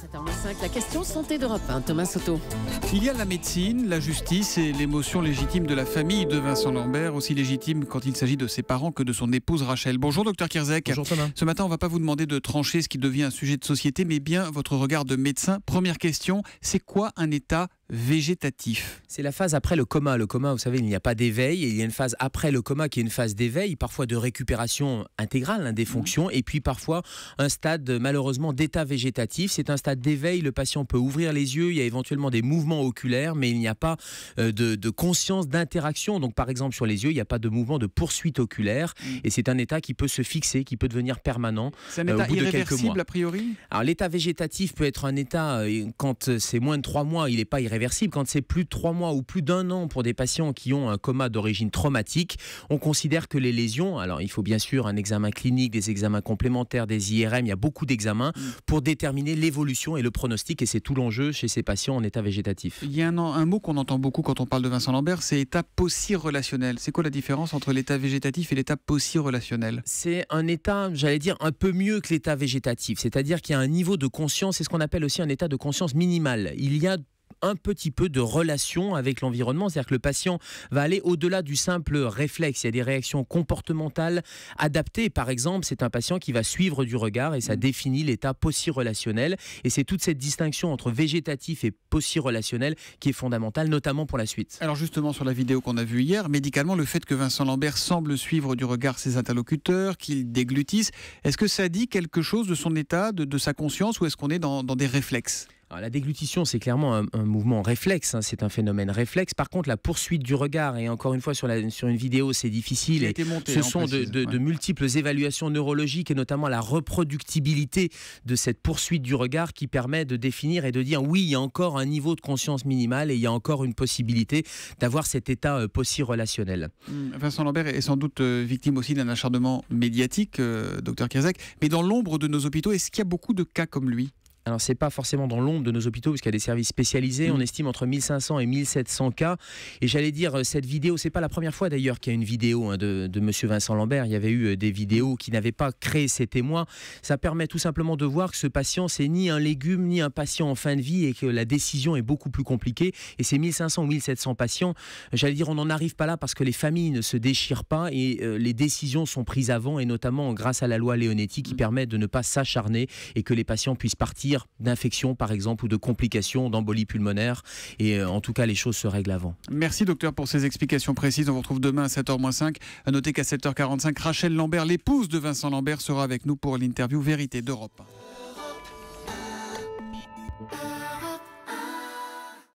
7h25, la question santé d'Europe 1, Thomas Soto. Il y a la médecine, la justice et l'émotion légitime de la famille de Vincent Lambert, aussi légitime quand il s'agit de ses parents que de son épouse Rachel. Bonjour docteur Kirzek. Bonjour Thomas. Ce matin, on ne va pas vous demander de trancher ce qui devient un sujet de société, mais bien votre regard de médecin. Première question, c'est quoi un état végétatif C'est la phase après le coma. Le coma, vous savez, il n'y a pas d'éveil. Il y a une phase après le coma qui est une phase d'éveil, parfois de récupération intégrale hein, des fonctions, et puis parfois un stade malheureusement d'état végétatif. C'est un stade d'éveil. Le patient peut ouvrir les yeux. Il y a éventuellement des mouvements oculaires, mais il n'y a pas euh, de, conscience d'interaction. Donc, par exemple, sur les yeux, il n'y a pas de mouvement de poursuite oculaire. Mm. Et c'est un état qui peut se fixer, qui peut devenir permanent. C'est un état euh, irréversible a priori? Alors, l'état végétatif peut être un état, euh, quand c'est moins de trois mois, il n'est pas irréversible quand c'est plus de trois mois ou plus d'un an pour des patients qui ont un coma d'origine traumatique, on considère que les lésions, alors il faut bien sûr un examen clinique, des examens complémentaires, des IRM, il y a beaucoup d'examens mm. pour déterminer l'évolution et le pronostic, et c'est tout l'enjeu chez ces patients en état végétatif. Il y a un, un mot qu'on entend beaucoup quand on parle de Vincent Lambert, c'est état possi-relationnel. C'est quoi la différence entre l'état végétatif et l'état possi-relationnel C'est un état, j'allais dire, un peu mieux que l'état végétatif, c'est-à-dire qu'il y a un niveau de conscience, c'est ce qu'on appelle aussi un état de conscience minimal. Il y a un petit peu de relation avec l'environnement. C'est-à-dire que le patient va aller au-delà du simple réflexe. Il y a des réactions comportementales adaptées. Par exemple, c'est un patient qui va suivre du regard et ça mm. définit l'état possi-relationnel. Et c'est toute cette distinction entre végétatif et possi-relationnel qui est fondamentale, notamment pour la suite. Alors justement, sur la vidéo qu'on a vue hier, médicalement, le fait que Vincent Lambert semble suivre du regard ses interlocuteurs, qu'il déglutisse, est-ce que ça dit quelque chose de son état, de, sa conscience, ou est-ce qu'on est dans des réflexes? La déglutition, c'est clairement un, mouvement réflexe, hein, c'est un phénomène réflexe. Par contre, la poursuite du regard, et encore une fois sur, la, sur une vidéo, c'est difficile. Et ce sont de, multiples évaluations neurologiques et notamment la reproductibilité de cette poursuite du regard qui permet de définir et de dire oui, il y a encore un niveau de conscience minimal et il y a encore une possibilité d'avoir cet état euh, relationnel. Mmh, Vincent Lambert est sans doute euh, victime aussi d'un acharnement médiatique, euh, docteur Kazak. Mais dans l'ombre de nos hôpitaux, est-ce qu'il y a beaucoup de cas comme lui? Alors, c'est pas forcément dans l'ombre de nos hôpitaux, parce qu'il y a des services spécialisés. Mm. On estime entre 1500 et 1700 cas. Et j'allais dire, euh, cette vidéo, c'est pas la première fois d'ailleurs qu'il y a une vidéo hein, de, de Monsieur Vincent Lambert. Il y avait eu euh, des vidéos qui n'avaient pas créé ces témoins. Ça permet tout simplement de voir que ce patient, c'est ni un légume, ni un patient en fin de vie, et que la décision est beaucoup plus compliquée. Et ces 1500 ou 1700 patients, j'allais dire, on n'en arrive pas là parce que les familles ne se déchirent pas et euh, les décisions sont prises avant, et notamment grâce à la loi Leonetti qui mm. permet de ne pas s'acharner et que les patients puissent partir d'infection par exemple ou de complications d'embolie pulmonaire. Et euh, en tout cas, les choses se règlent avant. Merci docteur pour ces explications précises. On vous retrouve demain à 7h-5. À noter qu'à 7h45, Rachel Lambert, l'épouse de Vincent Lambert, sera avec nous pour l'interview Vérité d'Europe.